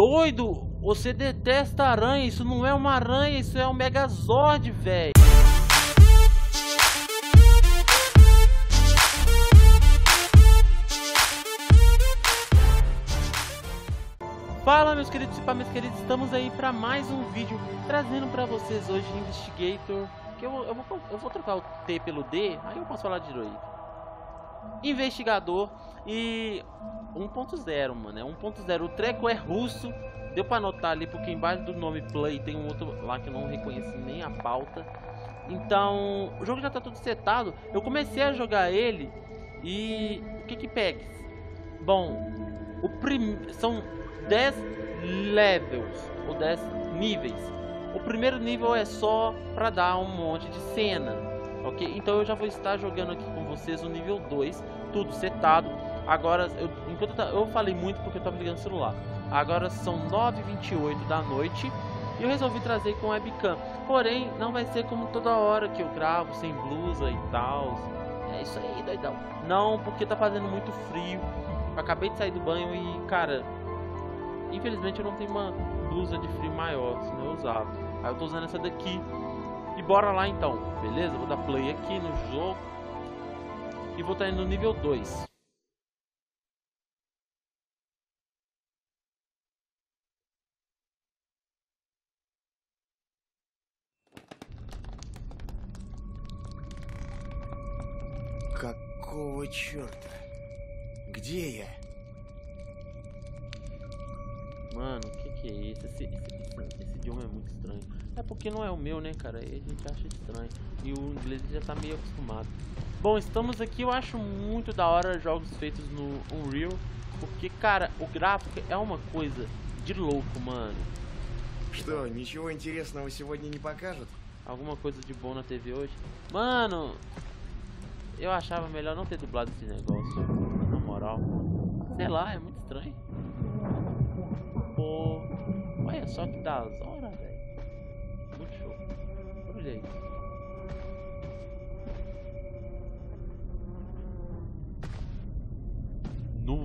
doido! Você detesta aranha, isso não é uma aranha, isso é um Megazord, velho. Fala meus queridos e meus queridos, estamos aí para mais um vídeo trazendo para vocês hoje Investigator, que eu, eu, vou, eu vou trocar o T pelo D, aí eu posso falar direito. Investigador e 1.0, mano, é 1.0, o treco é russo, deu para notar ali porque embaixo do nome Play tem um outro lá que eu não reconheci nem a pauta. Então, o jogo já tá tudo setado, eu comecei a jogar ele e o que que pega? Bom, o prim... são 10 levels ou 10 níveis. O primeiro nível é só para dar um monte de cena, ok? Então eu já vou estar jogando aqui com vocês o nível 2, tudo setado. Agora, eu, enquanto eu, eu falei muito porque eu estava ligando o celular. Agora são 9h28 da noite e eu resolvi trazer com webcam. Porém, não vai ser como toda hora que eu gravo, sem blusa e tal. É isso aí, doidão. Não, porque tá fazendo muito frio. Eu acabei de sair do banho e, cara, Infelizmente eu não tenho uma blusa de frio maior, senão eu usava. Aí eu tô usando essa daqui. E bora lá então, beleza? Vou dar play aqui no jogo E vou estar indo no nível 2. Какого черта? Где я? Mano, o que, que é isso? Esse, esse, esse, esse, idioma é muito estranho. É porque não é o meu, né, cara? Aí a gente acha estranho. E o inglês já tá meio acostumado. Bom, estamos aqui. Eu acho muito da hora jogos feitos no Unreal. Porque, cara, o gráfico é uma coisa de louco, mano. Что, ничего интересного сегодня не покажут? Alguma coisa de bom na TV hoje? Mano, eu achava melhor não ter dublado esse negócio. Na moral. Sei lá, é muito estranho. Olha só que das hora, velho. Muito show. Olha isso.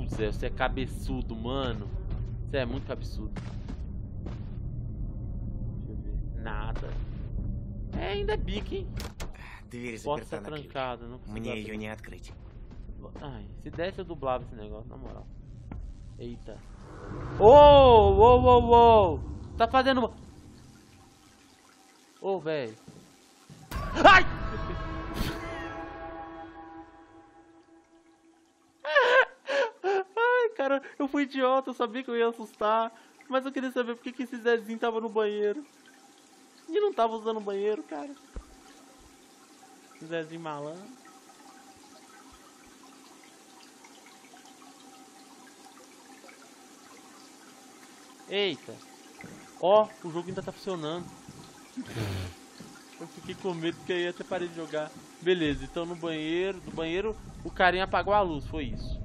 Nu, Zé, você é cabeçudo, mano. Você é muito cabeçudo. Deixa eu ver. Nada. É, ainda é bico, hein? Дверь Porta заперта tá на ключ. trancada. Não Мне consigo ее не открыть. Ai, se desse eu dublava esse negócio, na moral. Eita. Ô, ô, ô, ô! Tá fazendo... Ô, oh, velho. Cara, eu fui idiota, eu sabia que eu ia assustar. Mas eu queria saber por que, que esse Zezinho tava no banheiro. E não tava usando o banheiro, cara. Zezinho malandro. Eita. Ó, o jogo ainda tá funcionando. Eu fiquei com medo que ia até parei de jogar. Beleza, então no banheiro, no banheiro o carinha apagou a luz, foi isso.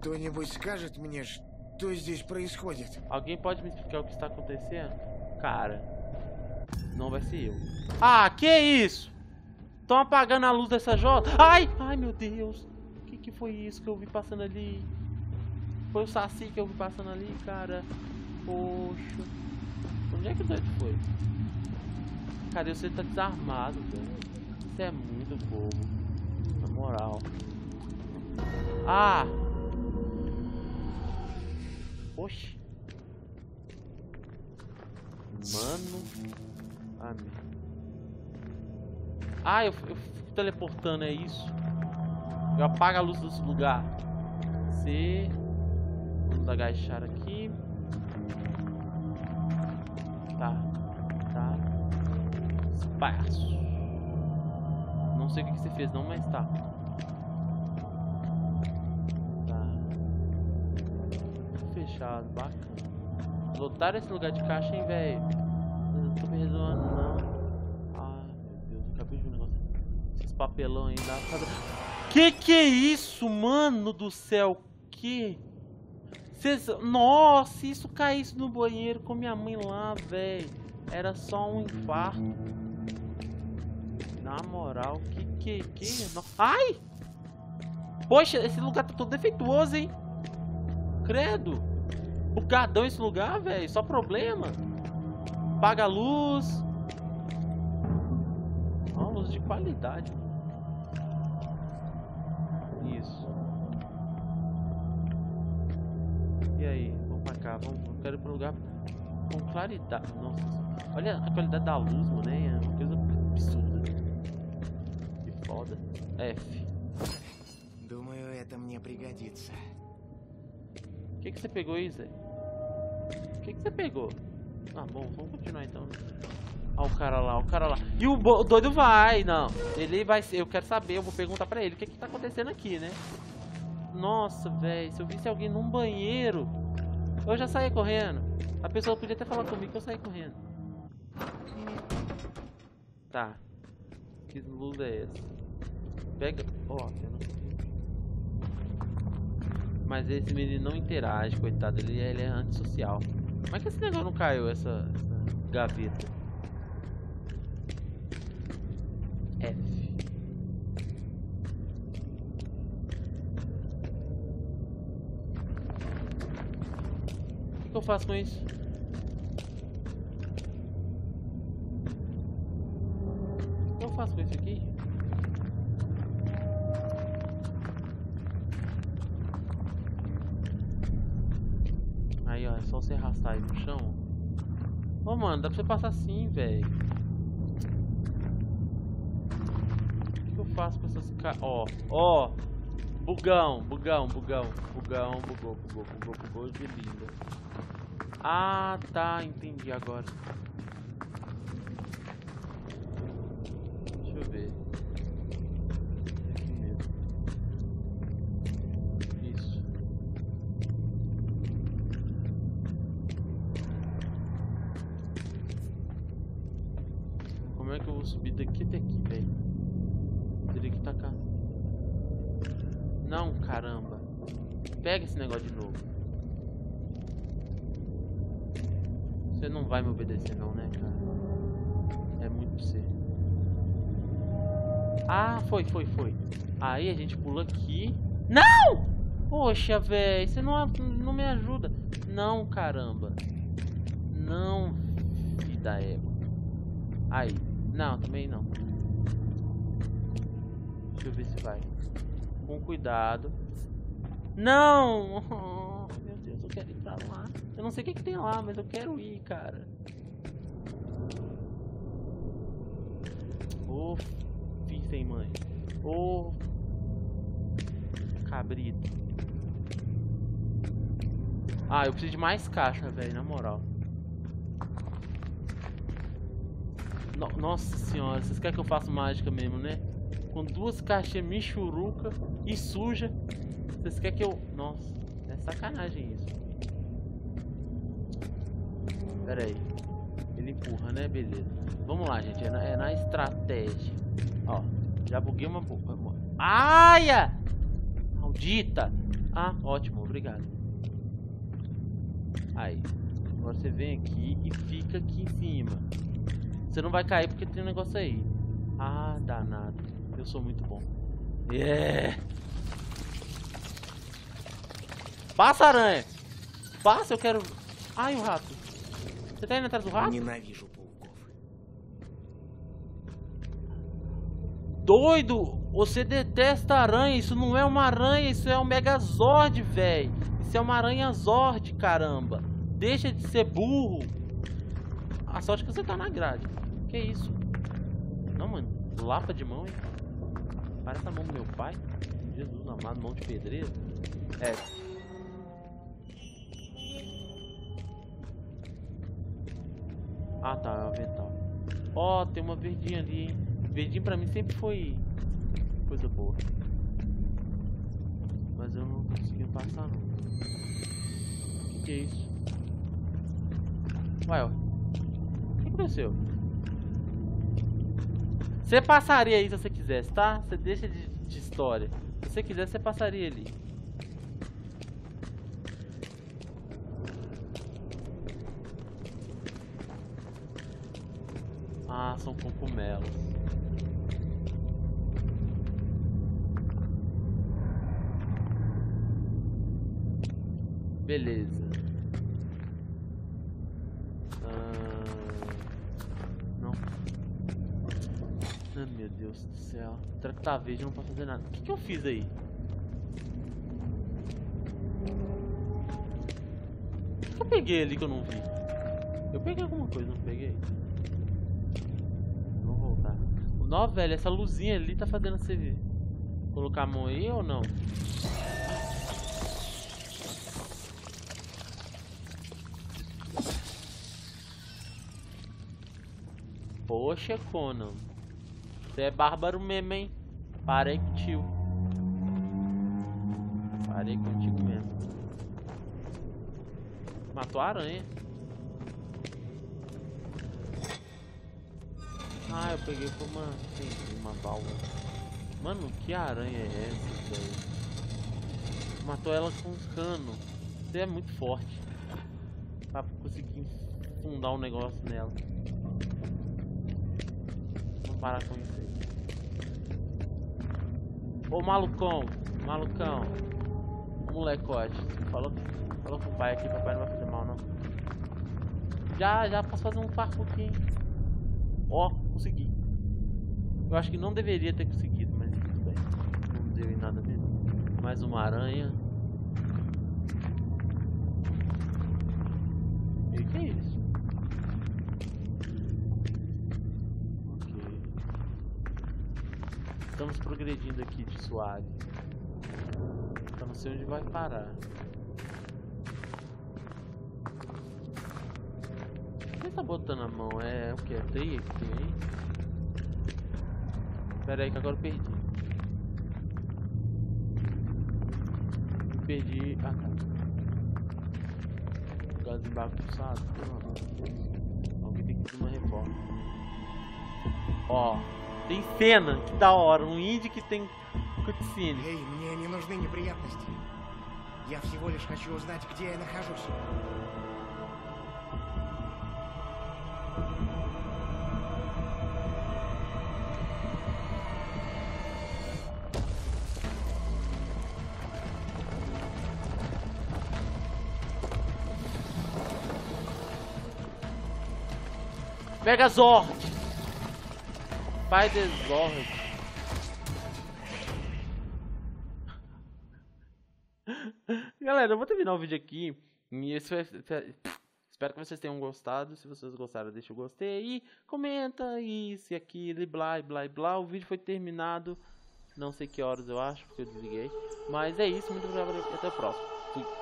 Кто-нибудь скажет мне, что здесь происходит? Alguém pode me explicar o que está acontecendo? Cara, não vai ser eu. Ah, que isso? Estão apagando a luz dessa J? Ai, ai meu Deus. O que, que foi isso que eu vi passando ali? Foi o Saci que eu vi passando ali, cara. Poxa. Onde é que o doido foi? Cadê você tá desarmado, velho? Isso é muito bobo. Na moral. Ah! Oxi. Mano. Ah, meu. Ah, eu, eu fico teleportando, é isso? Eu apago a luz desse lugar. C. Vamos agachar aqui. Tá. Tá. Espaço. Não sei o que, você fez não, mas. Tá. Fechado, bacana. Lotaram esse lugar de caixa, hein, velho? Não tô me resolvendo, não. Ai, meu Deus, eu acabei de um negócio. Esses papelão aí. Que que é isso, mano do céu? Que... Cês... Nossa, isso caísse no banheiro com minha mãe lá, velho. Era só um infarto. Na moral, que que que... Ai! Poxa, esse lugar tá todo defeituoso, hein? Credo. Bugadão esse lugar, velho. Só problema. Paga a luz. Ó, luz de qualidade. Isso. E aí? Vamos pra cá. Vamos, eu quero ir pra um lugar com claridade. Nossa. Olha a qualidade da luz, mano. É uma coisa absurda. Que foda. F. Думаю, это мне пригодится. Que, que você pegou aí, Zé? O que, que você pegou? Ah, bom, vamos continuar então. O cara lá, o cara lá. E o, o doido vai, não. Ele vai eu quero saber, eu vou perguntar pra ele o que que tá acontecendo aqui, né? Nossa, velho, se eu visse alguém num banheiro, eu já saía correndo. A pessoa podia até falar comigo que eu saí correndo. Tá. Que luz é essa? Pega. Ó, eu não mas esse menino não interage, coitado. Ele, ele é antissocial. Como é que esse negócio não caiu, essa, essa gaveta? F. O que eu faço com isso aqui? Aí, ó, é só você arrastar aí no chão. Ô, mano, dá pra você passar assim, velho. O que, eu faço com essas ca... Ó, ó. Bugão, bugão, bugão. Bugão, bugou, bugou, bugou, bugou de linda. Ah, tá, entendi agora. Deixa eu ver. Aqui mesmo. Isso. Como é que eu vou subir daqui até aqui, velho? Teria que tacar. Não, caramba. Pega esse negócio de novo. Você não vai me obedecer não, né, cara? É muito pra você. Ah, foi, foi, foi. Aí a gente pula aqui. Não! Poxa, velho, você não, não me ajuda. Não, caramba. Não, vida égua. Aí. Não, também não. Deixa eu ver se vai. Com cuidado. Não! Oh, meu Deus, eu quero ir pra lá. Eu não sei o que, que tem lá, mas eu quero ir, cara. Ô, filho sem mãe. Ô, cabrito. Ah, eu preciso de mais caixa, velho, na moral. No Nossa senhora, vocês querem que eu faça mágica mesmo, né? Com duas caixinhas michuruca e suja. Vocês querem que eu... Nossa, é sacanagem isso. Pera aí. Ele empurra, né? Beleza. Vamos lá, gente. É na, é na estratégia. Ó, já buguei uma... uma... Aia! Maldita! Ah, ótimo, obrigado. Aí. Agora você vem aqui e fica aqui em cima. Você não vai cair porque tem um negócio aí. Ah, danado. Eu sou muito bom. Yeah! Passa, aranha! Passa, eu quero... Ai, o rato. Você tá indo atrás do rato? Ненавижу пауков. Doido! Você detesta aranha. Isso não é uma aranha, isso é um Megazord, velho. Isso é uma aranha Zord, caramba. Deixa de ser burro. A sorte que você tá na grade. Que isso? Não, mano. Lapa de mão, hein? Parece a mão do meu pai. Jesus amado, mão de pedreiro. É. Ah, tá. É o avental. Ó, tem uma verdinha ali, hein? Verdinho pra mim sempre foi coisa boa. Mas eu não consegui passar, não. O que, que é isso? Ué, ó. O que aconteceu? Você passaria aí se você quisesse, tá? Você deixa de, de história. Se você quiser, você passaria ali. Ah, são cogumelos. Beleza. Meu Deus do céu. Será que tá verde? Não posso fazer nada. O que, que eu fiz aí? O que, que eu peguei ali que eu não vi? Eu peguei alguma coisa, não peguei? Vamos voltar. Não, velho, essa luzinha ali tá fazendo você ver. Colocar a mão aí ou não? Poxa, Conan. Você é bárbaro mesmo, hein? Parei contigo. Parei contigo mesmo. Matou a aranha. Ah, eu peguei com uma... Sim, uma válvula. Mano, que aranha é essa, velho? Matou ela com um cano. Você é muito forte. Pra conseguir fundar um negócio nela parar com isso aí. Ô malucão, malucão. Molecote. Falou, falou com o pai aqui, papai não vai fazer mal não. Já, já posso fazer um parkour aqui? Ó, consegui. Eu acho que não deveria ter conseguido, mas tudo bem. Não deu em nada mesmo. Mais uma aranha. E que é isso? Estamos progredindo aqui de suave. Então não sei onde vai parar. Quem tá botando a mão? É o que? É que tem aí? Pera aí que agora eu perdi. Perdi. Ah tá. Gás embaçado. Alguém tem que fazer uma reforma. Ó. Tem cena, que da hora. Um indie que tem cutscene. Эй, мне не нужны неприятности. Я всего лишь хочу узнать, где я нахожусь. Megazord! Pai Desord. Galera, eu vou terminar o vídeo aqui. E Espero que vocês tenham gostado. Se vocês gostaram, deixa o gostei aí. Comenta isso e aquilo, blá, blá, blá. O vídeo foi terminado. Não sei que horas eu acho, porque eu desliguei. Mas é isso. Muito obrigado e até o próximo. Fui.